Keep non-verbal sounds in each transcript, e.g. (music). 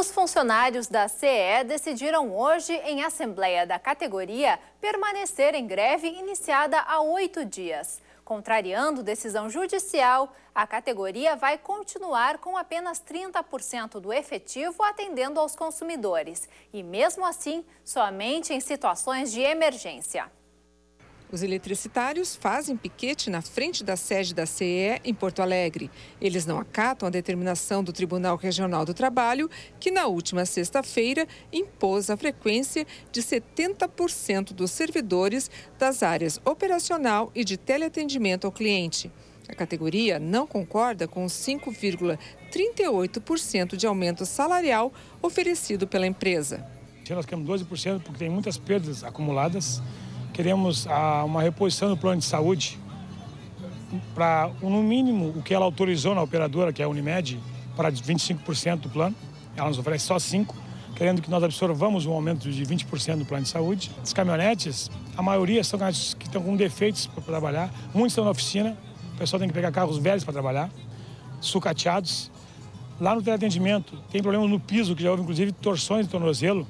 Os funcionários da CE decidiram hoje, em assembleia da categoria, permanecer em greve iniciada há oito dias. Contrariando decisão judicial, a categoria vai continuar com apenas 30% do efetivo atendendo aos consumidores. E mesmo assim, somente em situações de emergência. Os eletricitários fazem piquete na frente da sede da CE em Porto Alegre. Eles não acatam a determinação do Tribunal Regional do Trabalho, que na última sexta-feira impôs a frequência de 70% dos servidores das áreas operacional e de teleatendimento ao cliente. A categoria não concorda com os 5,38% de aumento salarial oferecido pela empresa. Nós queremos 12% porque tem muitas perdas acumuladas Queremos a, uma reposição do plano de saúde para, no mínimo, o que ela autorizou na operadora, que é a Unimed, para 25% do plano. Ela nos oferece só 5%, querendo que nós absorvamos um aumento de 20% do plano de saúde. As caminhonetes, a maioria são caminhonetes que estão com defeitos para trabalhar. Muitos estão na oficina, o pessoal tem que pegar carros velhos para trabalhar, sucateados. Lá no teleatendimento, tem problemas no piso, que já houve inclusive torções de tornozelo,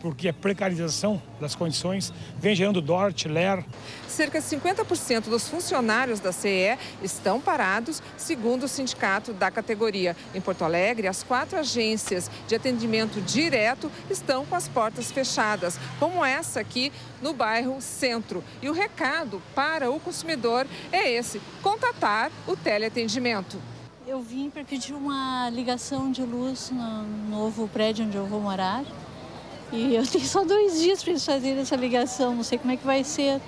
porque a precarização das condições vem gerando DORT, LER. Cerca de 50% dos funcionários da CE estão parados, segundo o sindicato da categoria. Em Porto Alegre, as quatro agências de atendimento direto estão com as portas fechadas, como essa aqui no bairro Centro. E o recado para o consumidor é esse: contatar o teleatendimento. Eu vim para pedir uma ligação de luz no novo prédio onde eu vou morar. E eu tenho só dois dias para eles fazerem essa ligação, não sei como é que vai ser.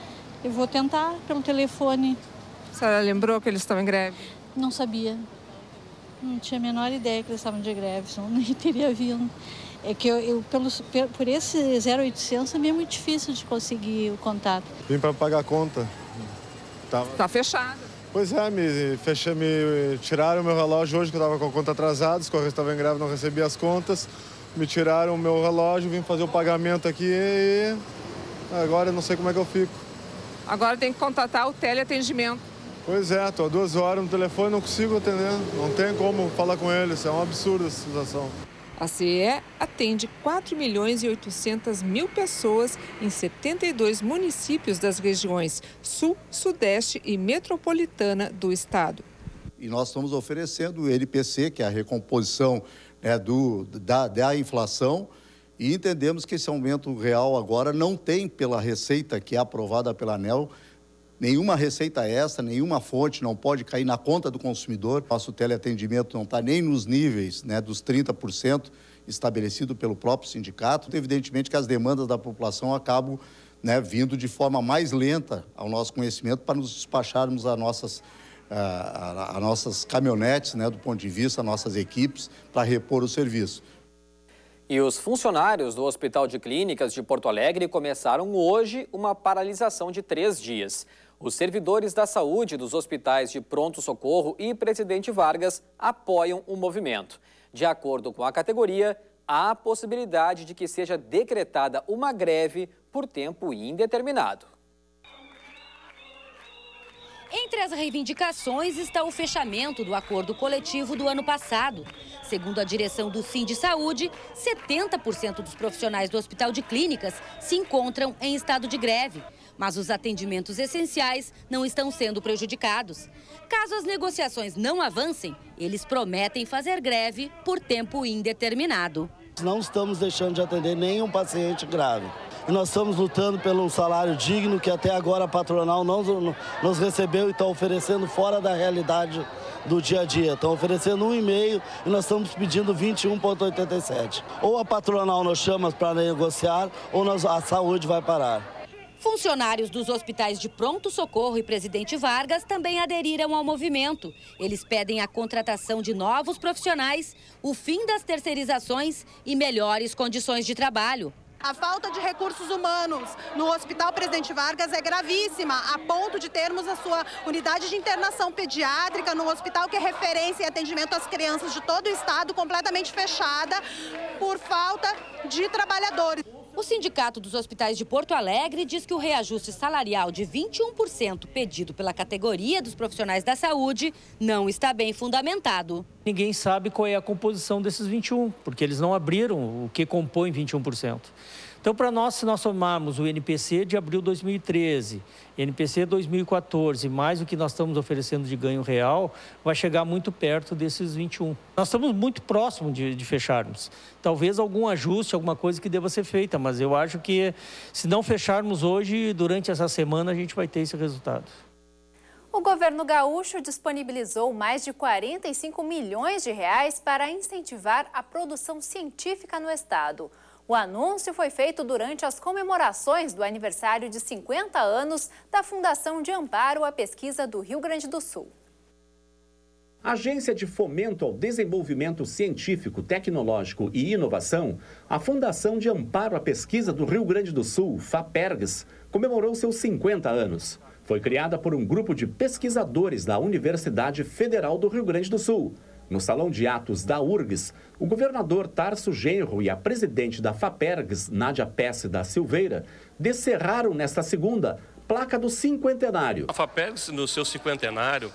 Eu vou tentar pelo telefone. A senhora lembrou que eles estão em greve? Não sabia. Não tinha a menor ideia que eles estavam de greve, senão nem (laughs) teria vindo. É que eu, eu pelos, por esse 0800 também é muito difícil de conseguir o contato. Vim para pagar a conta. Tava... Tá fechado. Pois é, me, fechei, me tiraram meu relógio hoje, que eu estava com a conta atrasada, os correios estavam em greve, não recebi as contas me tiraram o meu relógio, vim fazer o pagamento aqui e agora eu não sei como é que eu fico. Agora tem que contatar o teleatendimento. Pois é, estou duas horas no telefone não consigo atender. Não tem como falar com eles, é um absurdo essa situação. A CE atende 4 milhões e 800 mil pessoas em 72 municípios das regiões Sul, Sudeste e Metropolitana do Estado. E nós estamos oferecendo o NPC, que é a recomposição né, do, da, da inflação e entendemos que esse aumento real agora não tem pela receita que é aprovada pela ANEL nenhuma receita extra, nenhuma fonte não pode cair na conta do consumidor. Nosso teleatendimento não está nem nos níveis né, dos 30% estabelecido pelo próprio sindicato. Evidentemente que as demandas da população acabam né, vindo de forma mais lenta ao nosso conhecimento para nos despacharmos as nossas a, a, nossas caminhonetes, né, do ponto de vista, nossas equipes, para repor o serviço. E os funcionários do Hospital de Clínicas de Porto Alegre começaram hoje uma paralisação de três dias. Os servidores da saúde dos hospitais de Pronto Socorro e Presidente Vargas apoiam o movimento. De acordo com a categoria, há a possibilidade de que seja decretada uma greve por tempo indeterminado. Entre as reivindicações está o fechamento do acordo coletivo do ano passado. Segundo a direção do Sim de Saúde, 70% dos profissionais do Hospital de Clínicas se encontram em estado de greve. Mas os atendimentos essenciais não estão sendo prejudicados. Caso as negociações não avancem, eles prometem fazer greve por tempo indeterminado. Não estamos deixando de atender nenhum paciente grave e nós estamos lutando pelo salário digno que até agora a patronal não nos recebeu e está oferecendo fora da realidade do dia a dia. Estão oferecendo um e meio e nós estamos pedindo 21,87. Ou a patronal nos chama para negociar ou nós, a saúde vai parar. Funcionários dos hospitais de Pronto Socorro e Presidente Vargas também aderiram ao movimento. Eles pedem a contratação de novos profissionais, o fim das terceirizações e melhores condições de trabalho. A falta de recursos humanos no Hospital Presidente Vargas é gravíssima, a ponto de termos a sua unidade de internação pediátrica no hospital que é referência em atendimento às crianças de todo o estado completamente fechada por falta de trabalhadores. O Sindicato dos Hospitais de Porto Alegre diz que o reajuste salarial de 21% pedido pela categoria dos profissionais da saúde não está bem fundamentado. Ninguém sabe qual é a composição desses 21, porque eles não abriram o que compõe 21%. Então, para nós, se nós somarmos o NPC de abril de 2013, NPC 2014, mais o que nós estamos oferecendo de ganho real, vai chegar muito perto desses 21. Nós estamos muito próximos de, de fecharmos. Talvez algum ajuste, alguma coisa que deva ser feita, mas eu acho que se não fecharmos hoje, durante essa semana, a gente vai ter esse resultado. O governo gaúcho disponibilizou mais de 45 milhões de reais para incentivar a produção científica no estado. O anúncio foi feito durante as comemorações do aniversário de 50 anos da Fundação de Amparo à Pesquisa do Rio Grande do Sul. Agência de Fomento ao Desenvolvimento Científico, Tecnológico e Inovação, a Fundação de Amparo à Pesquisa do Rio Grande do Sul, FAPERGS, comemorou seus 50 anos. Foi criada por um grupo de pesquisadores da Universidade Federal do Rio Grande do Sul no Salão de Atos da URGS, o governador Tarso Genro e a presidente da FAPERGS, Nádia Pesse da Silveira, descerraram nesta segunda placa do cinquentenário. A FAPERGS, no seu cinquentenário,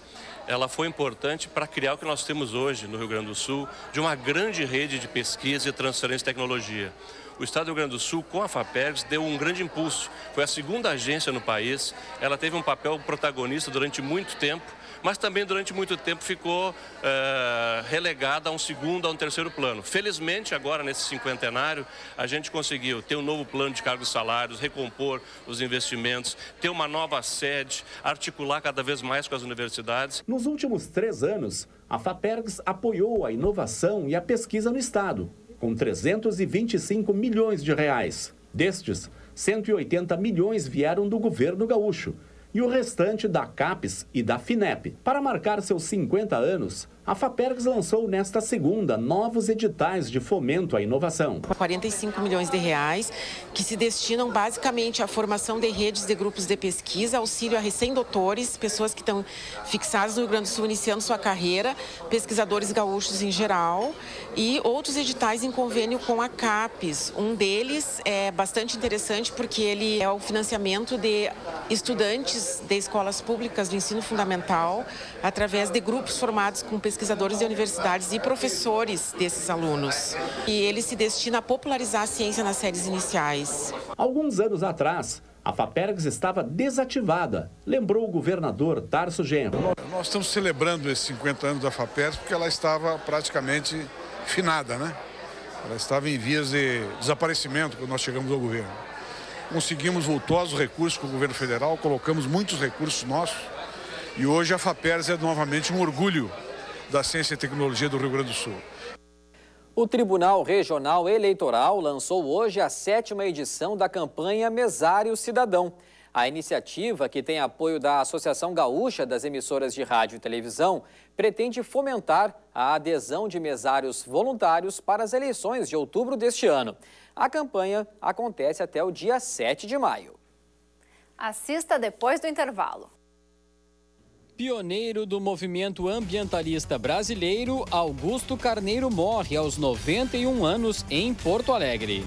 ela foi importante para criar o que nós temos hoje no Rio Grande do Sul, de uma grande rede de pesquisa e transferência de tecnologia o Estado do Rio Grande do Sul, com a FAPERGS, deu um grande impulso. Foi a segunda agência no país, ela teve um papel protagonista durante muito tempo mas também durante muito tempo ficou uh, relegada a um segundo, a um terceiro plano. Felizmente, agora nesse cinquentenário, a gente conseguiu ter um novo plano de cargos e salários, recompor os investimentos, ter uma nova sede, articular cada vez mais com as universidades. Nos últimos três anos, a FAPERGS apoiou a inovação e a pesquisa no Estado, com 325 milhões de reais. Destes, 180 milhões vieram do governo gaúcho e o restante da CAPES e da FINEP. Para marcar seus 50 anos, a FAPERGS lançou nesta segunda novos editais de fomento à inovação. 45 milhões de reais que se destinam basicamente à formação de redes de grupos de pesquisa, auxílio a recém-doutores, pessoas que estão fixadas no Rio Grande do Sul iniciando sua carreira, pesquisadores gaúchos em geral e outros editais em convênio com a CAPES. Um deles é bastante interessante porque ele é o financiamento de estudantes de escolas públicas do ensino fundamental através de grupos formados com pesquisadores pesquisadores de universidades e professores desses alunos. E ele se destina a popularizar a ciência nas séries iniciais. Alguns anos atrás, a FAPERGS estava desativada, lembrou o governador Tarso Genro. Nós estamos celebrando esses 50 anos da FAPERGS porque ela estava praticamente finada, né? Ela estava em vias de desaparecimento quando nós chegamos ao governo. Conseguimos vultosos recursos com o governo federal, colocamos muitos recursos nossos e hoje a FAPERGS é novamente um orgulho da Ciência e Tecnologia do Rio Grande do Sul. O Tribunal Regional Eleitoral lançou hoje a sétima edição da campanha Mesário Cidadão. A iniciativa, que tem apoio da Associação Gaúcha das Emissoras de Rádio e Televisão, pretende fomentar a adesão de mesários voluntários para as eleições de outubro deste ano. A campanha acontece até o dia 7 de maio. Assista depois do intervalo. Pioneiro do movimento ambientalista brasileiro, Augusto Carneiro morre aos 91 anos em Porto Alegre.